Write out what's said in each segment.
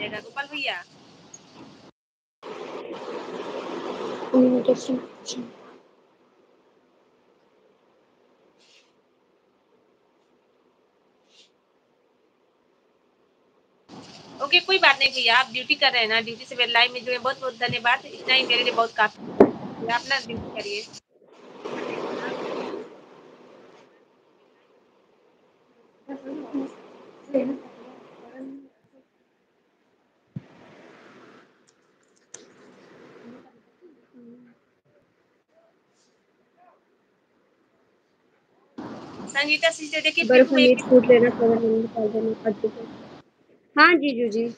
जाएगा गोपाल भैया okay okay, कोई बात नहीं भैया आप ड्यूटी कर रहे हैं ना ड्यूटी से मेरे लाइव में जो है बहुत बहुत धन्यवाद। इतना ही मेरे लिए बहुत काफ़ी आप ना ड्यूटी करिए। संगीता सिस्टर देखिए बर्फ़ मीट फ़ूड लेना सेवन निकाल देना कद्दू हाँ जीजू जी।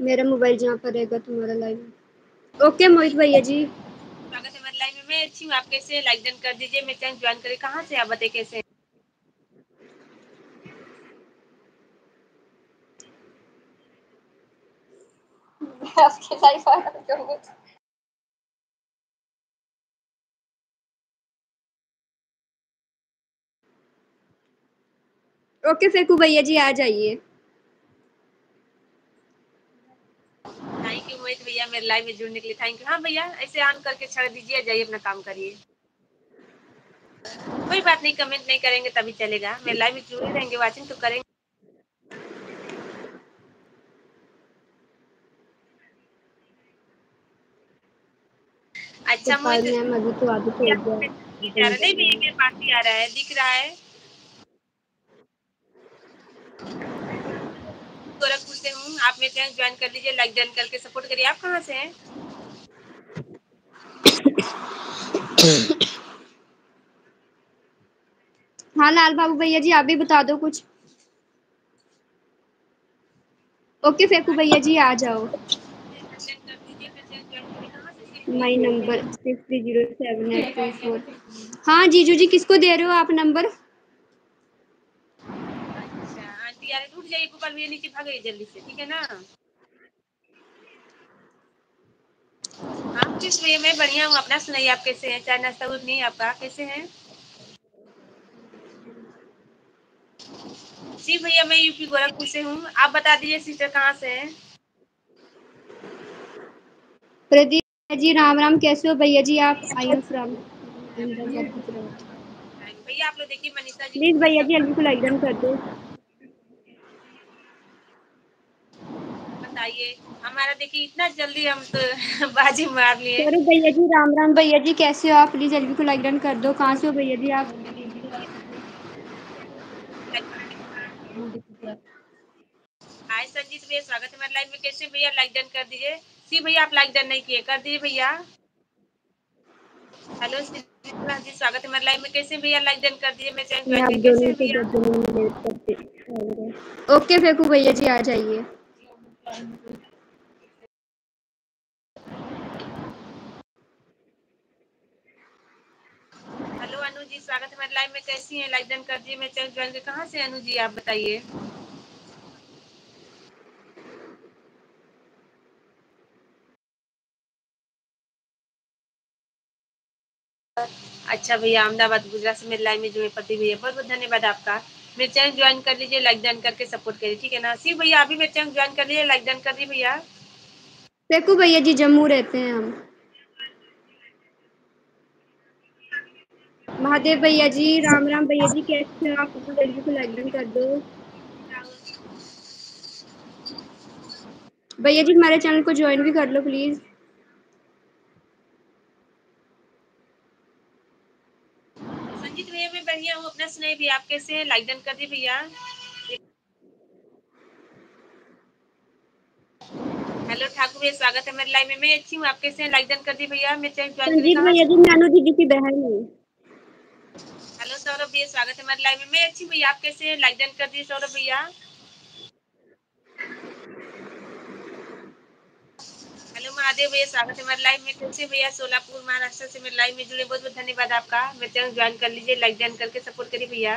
मेरा मोबाइल जहाँ पर रहेगा तुम्हारा लाइव। ओके मोहित भैया जी। स्वागत है लाइव में। मैं अच्छी हूँ। आप कैसे लाइक डन कर दीजिए। मैं चैनल ज्वाइन करें। कहाँ से आप बताइए कैसे आपके लाइव आ ओके फेकू भैया जी आ जाइए। थैंक यू मोहित भैया मेरे लाइव में जुड़ने के लिए थैंक यू हाँ भैया ऐसे ऑन करके छड़ दीजिए जाइए अपना काम करिए। कोई बात नहीं कमेंट नहीं करेंगे तभी चलेगा। मेरे लाइव में जुड़े रहेंगे वाचिंग तो करेंगे। अच्छा मोहित तो नहीं भैया मेरे पास ही आ रहा है दिख रहा है। गोरखपुर से हूँ आप मेरे चैनल ज्वाइन कर लीजिए लाइक करके सपोर्ट करिए। आप कहाँ से हैं? हाँ लाल बाबू भैया जी, आप भी बता दो कुछ। ओके, फेकू भैया जी, आ जाओ। My number six three zero seven eight two four. हाँ जीजू जी, किसको दे रहे हो आप नंबर? यार उठ जाइए गोपाल भैया नीचे भागइए जल्दी से ठीक है ना? हाँ किस भैया मैं बढ़िया हूँ अपना सुनाइए आप कैसे हैं? चाय नाश्ता कुछ नहीं आपका कैसे हैं? जी भैया मैं यूपी गोरखपुर से हूँ आप बता दीजिए सिस्टर कहाँ से हैं? प्रदीप जी राम राम कैसे हो भैया जी आप आई एम फ्रॉम भैया आप लोग देखिए मनीषा जी प्लीज़ भैया जी अल्लू को लाइक डन कर दो। बताइए हमारा देखिए इतना जल्दी हम तो बाजी मार लिए। सॉरी भैया जी राम राम भैया जी कैसे हो आप? प्लीज़ अल्लू को लाइक डन कर दो। कहाँ से हो भैया जी आप? हाय संजीत भैया स्वागत है मेरे लाइव में। कैसे भैया लाइक डन कर दीजिए? सी भैया आप लाइक डन नहीं किए। कर दीजिए भैया। हेलो जी स्वागत है मेरे लाइव में। कैसे भैया लाइक डन कर दीजिए? मैं चैनल कैसे भैया? ओके फेकू भैया जी आ जाइए। हेलो अनु जी, स्वागत लाइव में। कैसी हैं? लाइक डन कर दीजिए मैं ज्वाइन कहाँ से अनु जी, आप बताइए। अच्छा भैया, अहमदाबाद, गुजरात से मेरे लाइव में जुड़े पति भैया बहुत बहुत धन्यवाद आपका। मेरे चैनल ज्वाइन कर लीजिए लाइक डन करके सपोर्ट करिए, ठीक है ना? सी भैया, अभी मेरे चैनल ज्वाइन कर लीजिए लाइक डन कर दीजिए भैया। फेकू भैया जी, जम्मू रहते हैं हम। महादेव भैया जी, राम राम भैया जी, कैसे हो आप? लड़की को लाइक डन कर दो। भैया जी, हमारे चैनल को ज्वाइन भी कर लो प्लीज़ संजीत भैया मैं बढ़िया हूँ अपना सुनाई भी आप कैसे हैं? लाइक डन कर दिए भैया। हेलो ठाकुर भैया स्वागत है मेरे लाइव में। मैं अच्छी हूँ आप कैसे हैं? लाइक डन कर दिए भैया। मैं चैनल ज्वाइन से जी नानू दीदी की बहन। हूँ हेलो सौरभ भैया स्वागत है मेरे लाइव में। मैं अच्छी हूँ भैया आप कैसे हैं? लाइक डन कर दिए सौरभ भैया हेलो महादेव भैया, स्वागत है मेरे लाइव में। तुलसी भैया, सोलापुर, महाराष्ट्र से मेरे लाइव में जुड़े बहुत बहुत धन्यवाद आपका। मेरे चैनल ज्वाइन कर लीजिए लाइक ज्वाइन करके सपोर्ट करिए भैया।